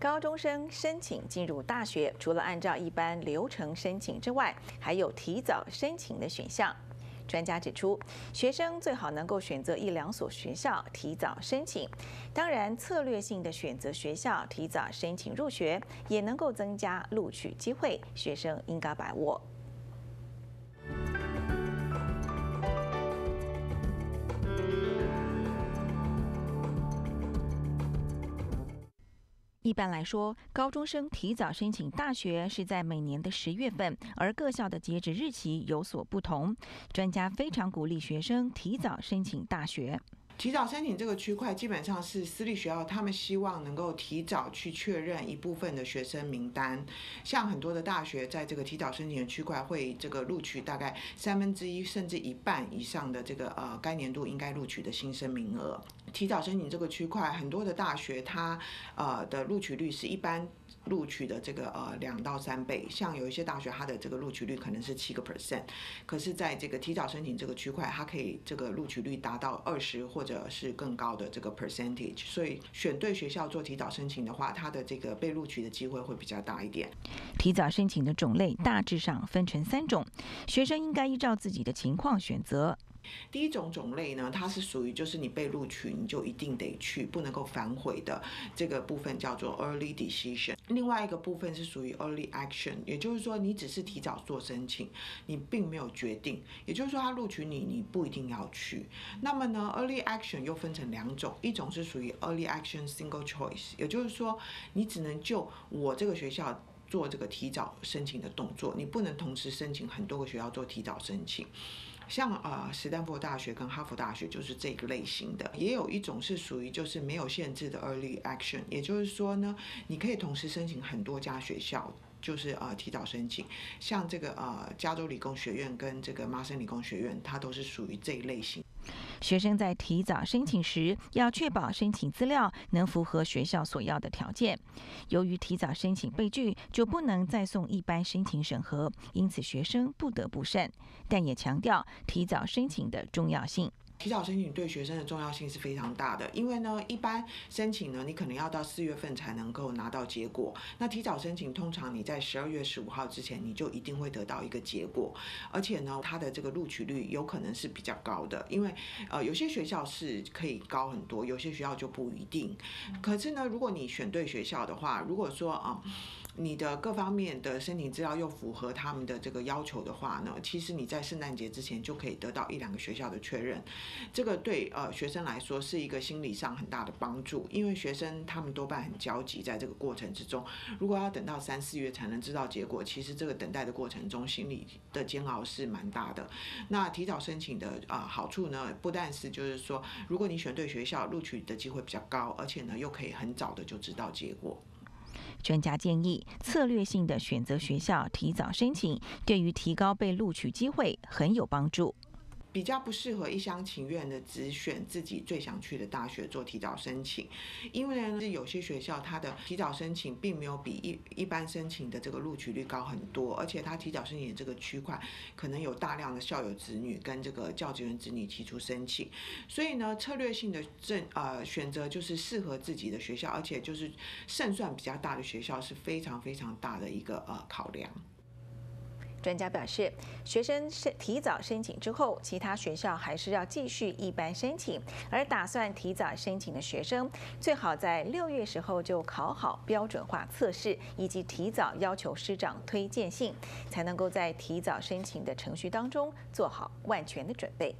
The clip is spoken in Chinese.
高中生申请进入大学，除了按照一般流程申请之外，还有提早申请的选项。专家指出，学生最好能够选择一两所学校提早申请。当然，策略性的选择学校提早申请入学，也能够增加录取机会，学生应该把握。一般来说，高中生提早申请大学是在每年的十月份，而各校的截止日期有所不同。专家非常鼓励学生提早申请大学。提早申请这个区块，基本上是私立学校，他们希望能够提早去确认一部分的学生名单。像很多的大学，在这个提早申请的区块，会这个录取大概三分之一甚至一半以上的这个呃该年度应该录取的新生名额。提早申请这个区块，很多的大学它呃的录取率是一般。录取的这个呃两到三倍，像有一些大学它的这个录取率可能是七个 percent，可是在这个提早申请这个区块，它可以这个录取率达到二十或者是更高的这个 percentage，所以选对学校做提早申请的话，它的这个被录取的机会会比较大一点。提早申请的种类大致上分成三种，学生应该依照自己的情况选择。第一种种类呢，它是属于就是你被录取你就一定得去，不能够反悔的这个部分叫做 early decision。另外一个部分是属于 early action，也就是说你只是提早做申请，你并没有决定。也就是说他录取你，你不一定要去。那么呢，early action 又分成两种，一种是属于 early action single choice，也就是说你只能就我这个学校做这个提早申请的动作，你不能同时申请很多个学校做提早申请。像呃，斯坦福大学跟哈佛大学就是这个类型的，也有一种是属于就是没有限制的 early action，也就是说呢，你可以同时申请很多家学校，就是呃提早申请，像这个呃加州理工学院跟这个麻省理工学院，它都是属于这一类型。学生在提早申请时，要确保申请资料能符合学校所要的条件。由于提早申请被拒，就不能再送一般申请审核，因此学生不得不慎。但也强调提早申请的重要性。提早申请对学生的重要性是非常大的，因为呢，一般申请呢，你可能要到四月份才能够拿到结果。那提早申请，通常你在十二月十五号之前，你就一定会得到一个结果，而且呢，它的这个录取率有可能是比较高的，因为呃，有些学校是可以高很多，有些学校就不一定。可是呢，如果你选对学校的话，如果说啊。你的各方面的申请资料又符合他们的这个要求的话呢，其实你在圣诞节之前就可以得到一两个学校的确认，这个对呃学生来说是一个心理上很大的帮助，因为学生他们多半很焦急，在这个过程之中，如果要等到三四月才能知道结果，其实这个等待的过程中心理的煎熬是蛮大的。那提早申请的啊好处呢，不但是就是说，如果你选对学校，录取的机会比较高，而且呢又可以很早的就知道结果。专家建议，策略性的选择学校，提早申请，对于提高被录取机会很有帮助。比较不适合一厢情愿的只选自己最想去的大学做提早申请，因为呢，有些学校它的提早申请并没有比一一般申请的这个录取率高很多，而且它提早申请这个区块可能有大量的校友子女跟这个教职员子女提出申请，所以呢，策略性的正呃选择就是适合自己的学校，而且就是胜算比较大的学校是非常非常大的一个呃考量。专家表示，学生申提早申请之后，其他学校还是要继续一般申请。而打算提早申请的学生，最好在六月时候就考好标准化测试，以及提早要求师长推荐信，才能够在提早申请的程序当中做好万全的准备。